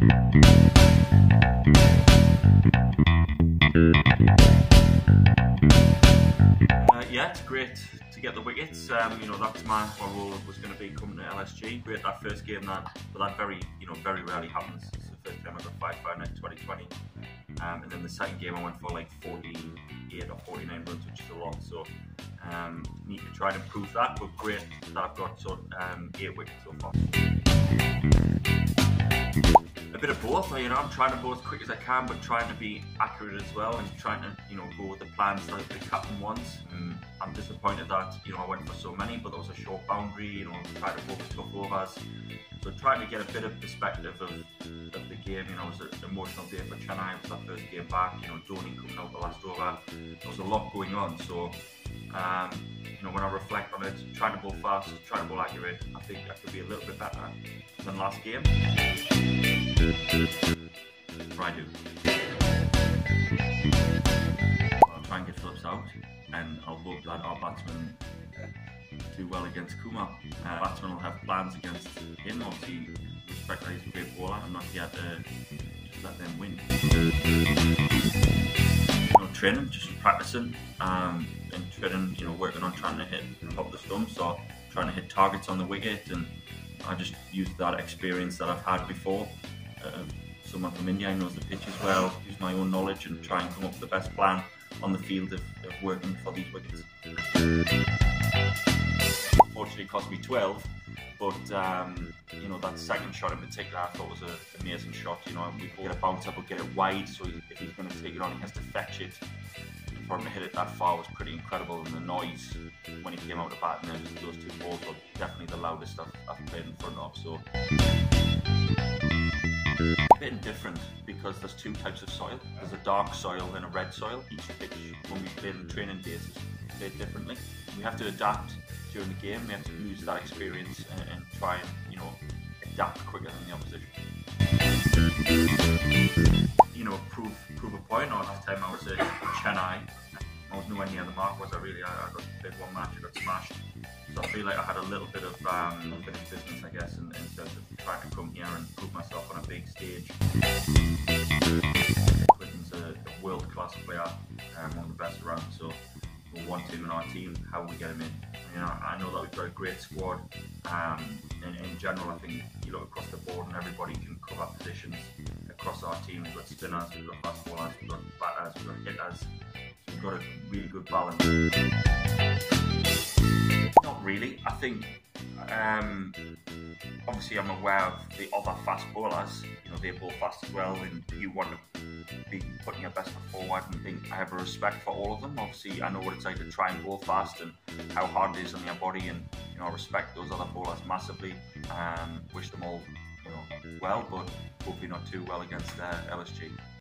Uh, yeah, great to get the wickets. Um, you know, that's my, my role was going to be coming to LSG. Great that first game that, but that very, you know, very rarely happens. It's the first time I got five by net 2020. Um, and then the second game I went for like 48 or 49 runs, which is a lot. So um, need to try and improve that. But great that I've got sort um, eight wickets so far a bit of both. You know, I'm trying to go as quick as I can, but trying to be accurate as well, and trying to you know go with the plans that the captain wants. And I'm disappointed that you know I went for so many, but there was a short boundary. You know, trying to go for tough overs. So trying to get a bit of perspective of, of the game. You know, it was an emotional day for Chennai. It was our first game back. You know, Dhoni coming out the last over. There was a lot going on. So. Um, you know, when I reflect on it, trying to bowl fast, trying to bowl accurate, I think I could be a little bit better than last game. Try do. I'll try and get Phillips out, and I'll hope that our batsmen do well against Kumar. Uh, batsmen will have plans against him. Obviously, respect that he's a great bowler. I'm not here to let them win. Training, just practicing, um, and training. You know, working on trying to hit top of the stump. So trying to hit targets on the wicket, and I just used that experience that I've had before. Uh, someone from India knows the pitch as well, use my own knowledge and try and come up with the best plan on the field of, of working for these wickets. Unfortunately, it cost me 12, but um, you know that second shot in particular, I thought was an amazing shot. You know, we get a bounce up, or get it wide, so he's to take it on, he has to fetch it. For him to hit it that far was pretty incredible, and the noise when he came out of bat, and those two balls were definitely the loudest I've, I've played in front of. So a bit different because there's two types of soil. There's a dark soil and a red soil. Each pitch, when we play in training days, is played differently. We have to adapt during the game. We have to use that experience and, and try and you know adapt quicker than the opposition. Know, prove prove a point. Or last time I was at Chennai, I was nowhere near the mark. Was I really? I, I got big one match. I got smashed. So I feel like I had a little bit of um, business, I guess, in, in terms of trying to come here and prove myself on a big stage. Quinton's a, a world-class player, um, one of the best around. So we want him in our team. How we get him in? You know, I know that we've got a great squad. Um, in, in general, I think you look across the board and everybody can cover positions across our team. We've got spinners, we've got fast bowlers, we've got batters, we've got hitters. We've got a really good balance. Not really. I think um, obviously I'm aware of the other fast bowlers. You know, they bowl fast as well, and you want to be putting your best foot forward. And think I have a respect for all of them. Obviously, I know what it's like to try and bowl fast and how hard it is on your body, and you know, I respect those other bowlers massively. Um, wish them all you know well, but hopefully not too well against uh, LSG.